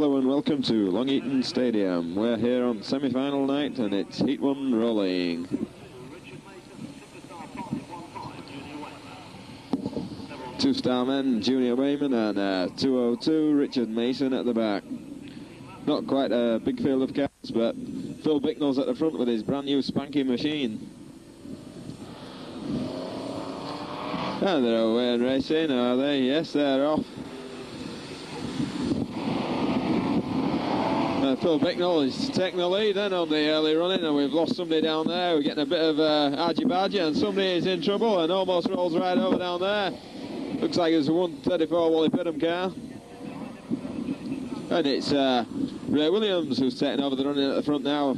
Hello and welcome to Long Eaton Stadium. We're here on semi-final night and it's Heat 1 rolling. Two-star men, Junior Wainman and uh, 202, Richard Mason at the back. Not quite a big field of cats, but Phil Bicknell's at the front with his brand new spanky machine. And they're away and racing, are they? Yes, they're off. Phil Bicknell is taking the lead then on the early running, and we've lost somebody down there. We're getting a bit of uh, argy and somebody is in trouble and almost rolls right over down there. Looks like it's a 134 Wally Pidham car. And it's uh, Ray Williams who's taking over the running at the front now.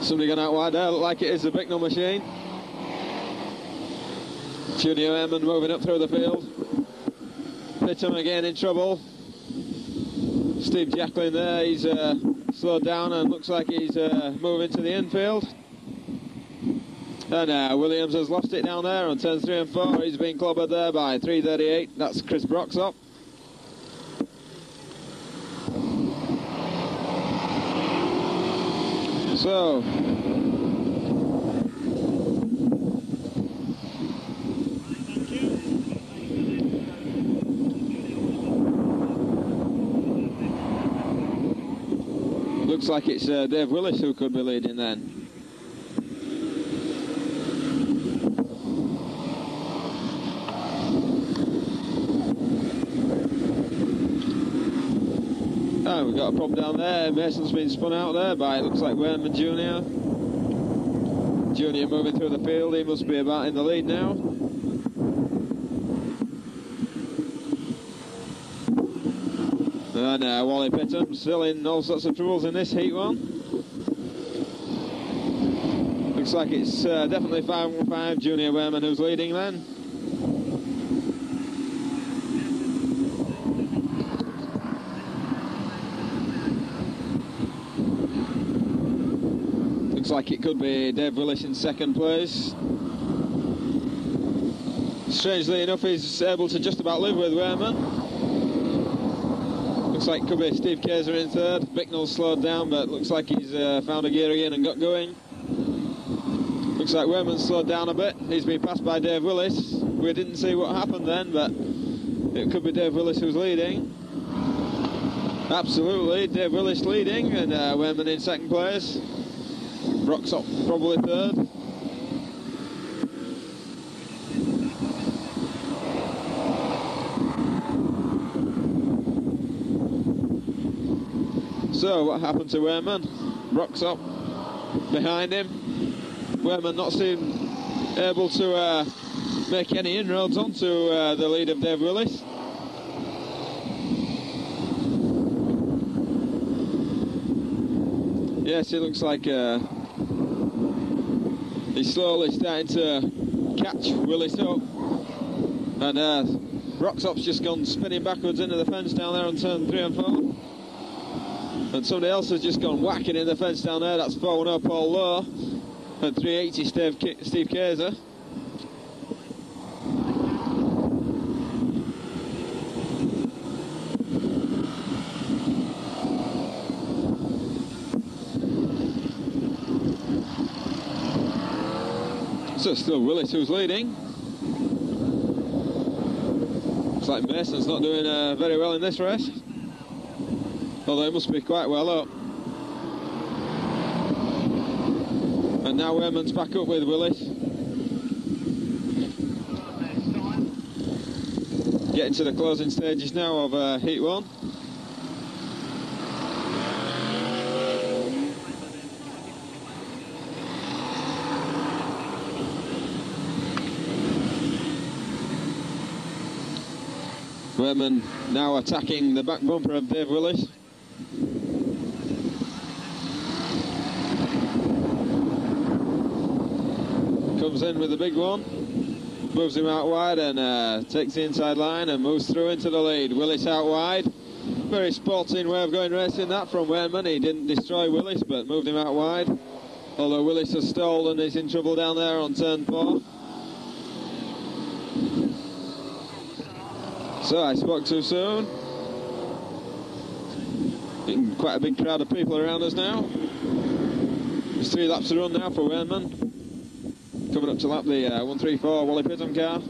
Somebody gone out wide there, look like it is the Bicknell machine. Junior Wainman moving up through the field. Pidham again in trouble. Steve Jacklin there, he's uh, slowed down and looks like he's uh, moving to the infield. And uh, Williams has lost it down there on turns three and four. He's been clobbered there by 338. That's Chris Broxop. So, looks like it's uh, Dave Willis who could be leading then. Oh, we've got a problem down there. Mason's been spun out there by, it looks like Wainman Jr. Junior moving through the field. He must be about in the lead now. And uh, Wally Pidham still in all sorts of troubles in this heat one. Looks like it's uh, definitely 515 Junior Wainman who's leading then. Looks like it could be Dave Willis in second place. Strangely enough, he's able to just about live with Wainman. Looks like could be Steve Kaiser in third. Bicknell slowed down, but looks like he's uh, found a gear again and got going. Looks like Wainman slowed down a bit. He's been passed by Dave Willis. We didn't see what happened then, but it could be Dave Willis who's leading. Absolutely, Dave Willis leading and uh, Wainman in second place. Broxop probably third. So what happened to Wainman? Broxop behind him. Wainman not seem able to uh, make any inroads onto uh, the lead of Dave Willis. Yes, it looks like uh, he's slowly starting to catch Willis up. And uh, Broxop's just gone spinning backwards into the fence down there on turn three and four. And somebody else has just gone whacking in the fence down there. That's 410 Paul Lowe. And 380 Steve, Steve Kaiser. So still Willis who's leading. Looks like Mason's not doing uh, very well in this race. Although he must be quite well up. And now Wainman's back up with Willis. Getting to the closing stages now of uh, Heat 1. Wayman now attacking the back bumper of Dave Willis. Comes in with the big one, moves him out wide and uh, takes the inside line and moves through into the lead. Willis out wide. Very sporting way of going racing that from Wainman. He didn't destroy Willis but moved him out wide. Although Willis has stalled and is in trouble down there on turn four. So I spoke too soon. Quite a big crowd of people around us now. There's three laps to run now for Wainman. Coming up to lap the uh, 134 Wally Pitham car.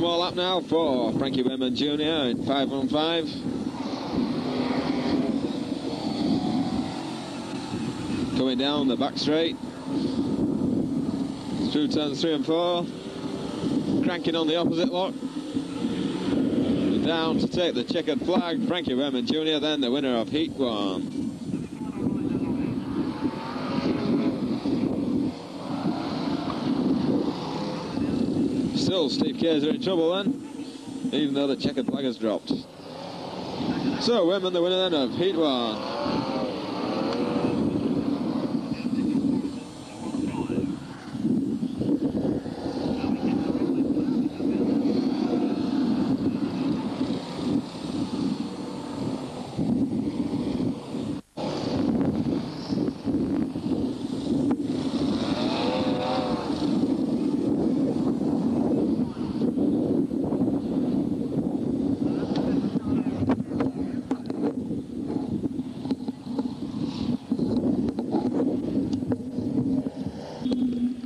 More lap now for Frankie Wainman Jr. in 5 on 5. Coming down the back straight. Through turns 3 and 4. Cranking on the opposite lock. Down to take the checkered flag. Frankie Wainman Jr. then the winner of Heat 1. Still, Steve Kayser in trouble then, even though the checkered flag has dropped. So, Wainman the winner then of Heat 1.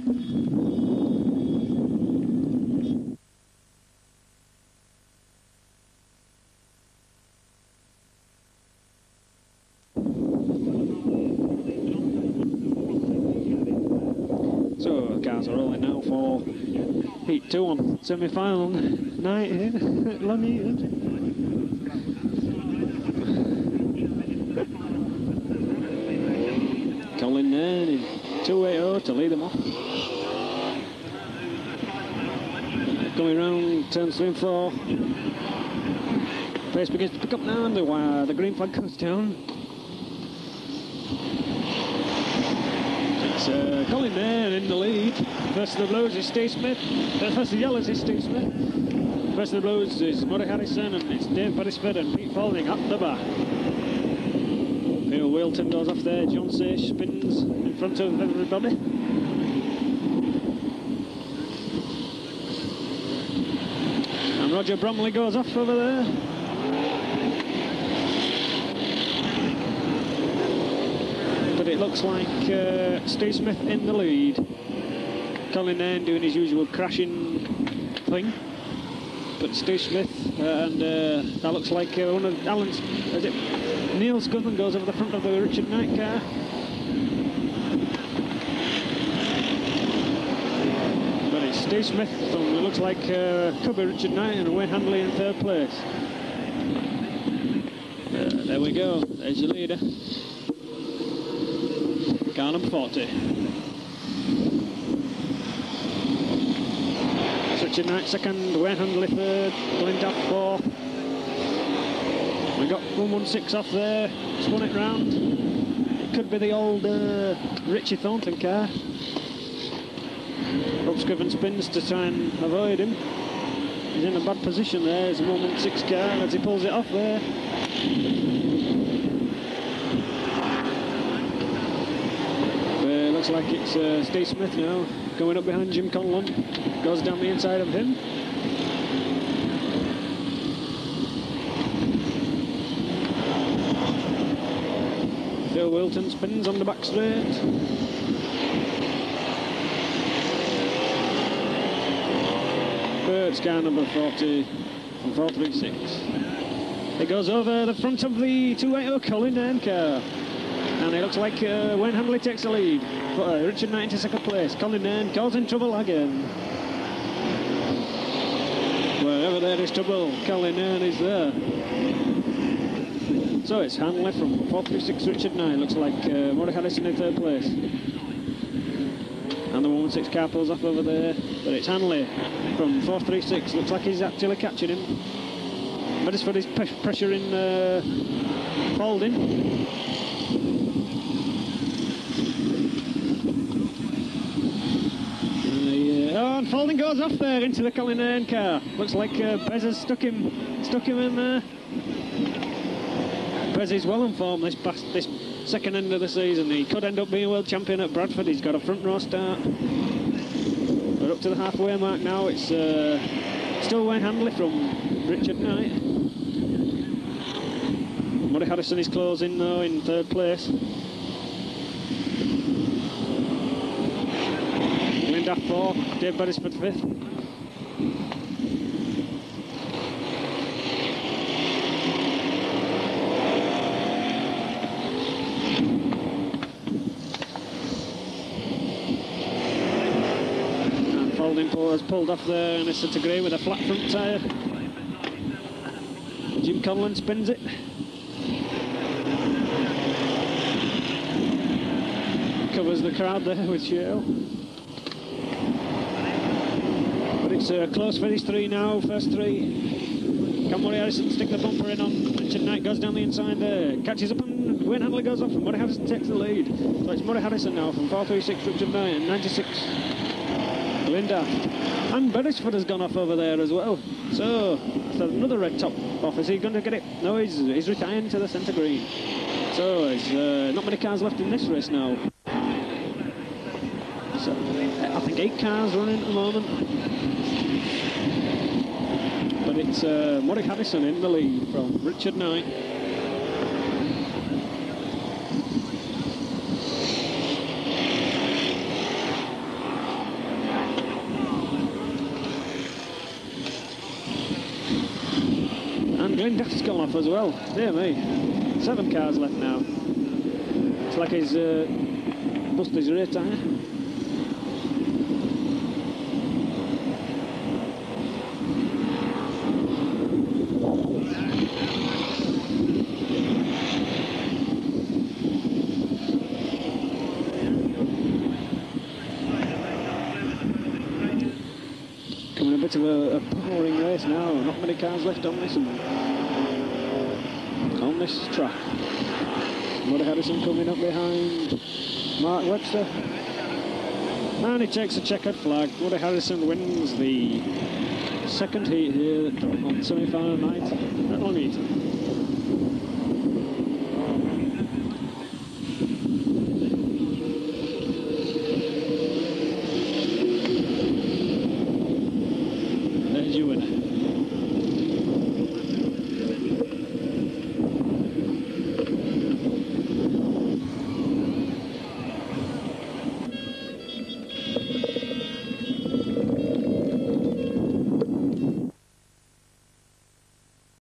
So cars are rolling now for Heat 2 on semi-final night here at Long Colin in 280 to lead them off. Going round 3 and 4. Pace begins to pick up now and the, uh, the green flag goes down. It's uh, Colin Nairn in the lead. First of the blues is Steve Smith. Uh, first of the yellows is Steve Smith. First of the blues is Murray Harrison and it's Dave Beresford and Pete Falding up the back. Phil Wilton goes off there. John Sage spins in front of everybody. And Roger Bromley goes off over there. But it looks like uh, Steve Smith in the lead. Colin Nairn doing his usual crashing thing. But Steve Smith, and uh, that looks like uh, one of Alan's, is it Neil goes over the front of the Richard Knight car. But it's Steve Smith from, it looks like uh, could be Richard Knight and Wayne Handley in third place. Uh, there we go, there's your leader. Car number 40. Richard Knight second, Wayne Handley third, Glenn fourth. We got 116 off there, spun it round. It could be the old uh, Richie Thornton car. Upscriven spins to try and avoid him. He's in a bad position there, it's a 116 car as he pulls it off there. Uh, looks like it's uh, Steve Smith now, going up behind Jim Conlon. Goes down the inside of him. Phil Wilton spins on the back straight. Bird's car number 40 from 436. It goes over the front of the 280 Colin Nairn car. And it looks like uh, Wayne Handley takes the lead. But, uh, Richard Knight into second place. Colin Nairn causing trouble again. Wherever there is trouble, Colin Nairn is there. So it's Handley from 436 Richard Knight. Looks like uh, Murray Harrison in third place. And the 116 car pulls off over there. But it's Handley from 436. Looks like he's actually catching him. Beresford is pre- pressuring uh, Falding. Uh, oh, and goes off there into the Colin Hearn car. Looks like uh, Bez has stuck him, stuck him in there. Bez is well informed this past, this second end of the season. He could end up being world champion at Bradford. He's got a front row start. We're up to the halfway mark now. It's uh, still Wayne Handley from Richard Knight. Murray Harrison is closing though in third place. Linda fourth, Dave Beresford fifth. And Falding Poor has pulled off there and it's to grey with a flat front tyre. Jim Conlon spins it. Covers the crowd there with Shale. But it's a close finish three now, first three. Can Murray Harrison stick the bumper in on Richard Knight, goes down the inside there, catches up and Wayne Handley goes off and Murray Harrison takes the lead. So it's Murray Harrison now from 436 Richard Knight and 96 Linda. And Beresford has gone off over there as well. So, so another red top off. Is he going to get it? No, he's, he's retiring to the centre green. So, there's uh, not many cars left in this race now. Think eight cars running at the moment. But it's uh, Murray Harrison in the lead from Richard Knight. And Glenn gone off as well. Dear me. Seven cars left now. It's like he's uh, busted his rear tyre. Coming a bit of a, a powering race now. Not many cars left on this on this track. Murray Harrison coming up behind Mark Webster. And he takes a checkered flag. Murray Harrison wins the second heat here on semi-final night at Long Eaton.